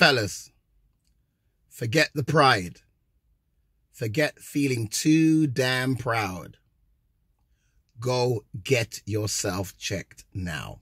Fellas, forget the pride. Forget feeling too damn proud. Go get yourself checked now.